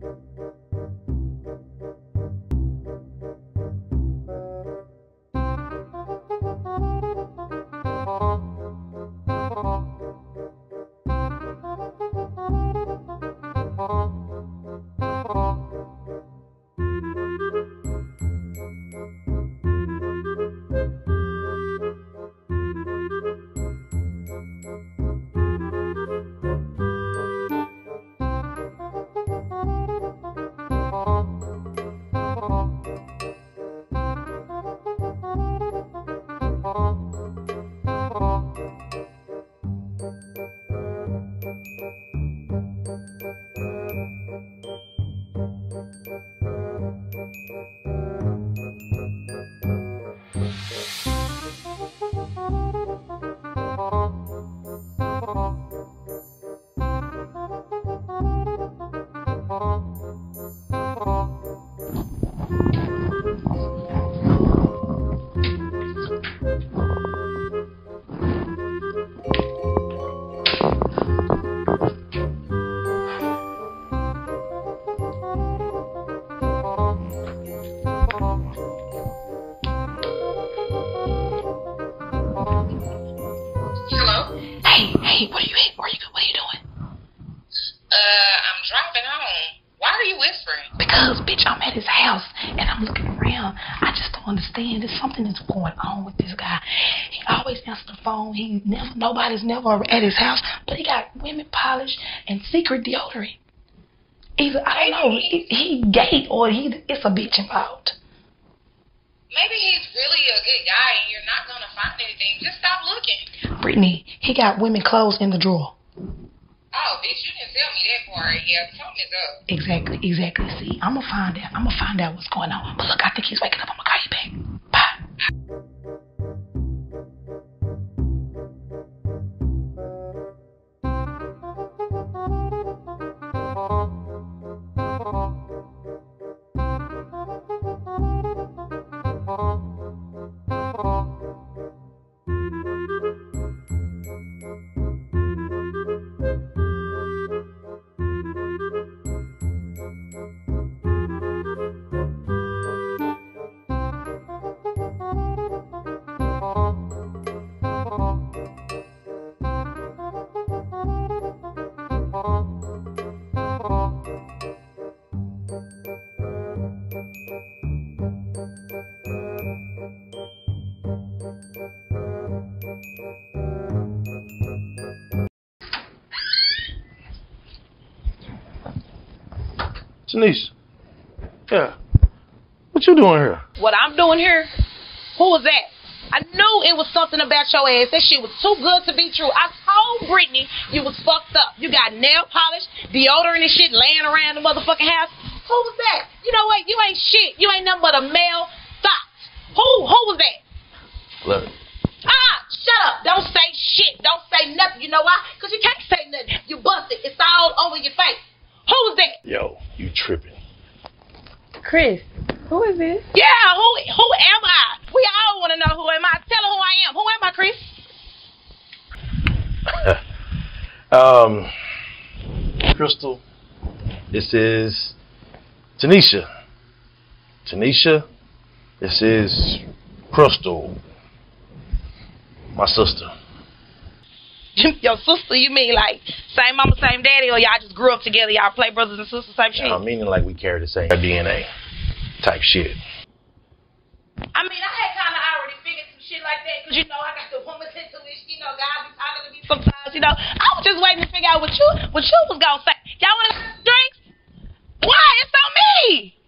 Hello? Hey, hey, where you at? Where you what are you doing? Uh, I'm driving home. Why are you whispering? Because bitch, I'm at his house and I'm looking around. I just don't understand. There's something that's going on with this guy. He always answers the phone. He never nobody's never at his house, but he got women polish and secret deodorant. Either I don't know, he, he gay or he it's a bitch involved. Maybe he's really a good guy and you're not gonna find anything. Just stop looking. Brittany, he got women clothes in the drawer. Oh, bitch, you didn't tell me that part. Yeah, something is up. Exactly, exactly. See, I'm gonna find out. I'm gonna find out what's going on. But look, I think he's waking up. Janice. Yeah. What you doing here? What I'm doing here? Who was that? I knew it was something about your ass. That shit was too good to be true. I told Brittany you was fucked up. You got nail polish, deodorant and shit laying around the motherfucking house. Who was that? You know what? You ain't shit. You ain't nothing but a male thought. Who? Who was that? Look. Ah! Shut up. Don't say shit. Don't say nothing. You know why? Because you can't say nothing. You busted. It's all over your face. Who was that? Yo, you tripping. Chris, who is this? Yeah, who who am I? We all want to know who am I. Tell her who I am. Who am I, Chris? um, Crystal, this is Tanisha. Tanisha, this is Crystal, my sister. Your sister, you mean like same mama, same daddy, or y'all just grew up together? Y'all play brothers and sisters type shit? Uh, meaning like we carry the same DNA type shit. I mean, I had kind of already figured some shit like that because you know I got the woman's intuition. You know, God be talking to me sometimes. You know, I was just waiting to figure out what you what you was gonna say. Y'all want to? Why? It's on me.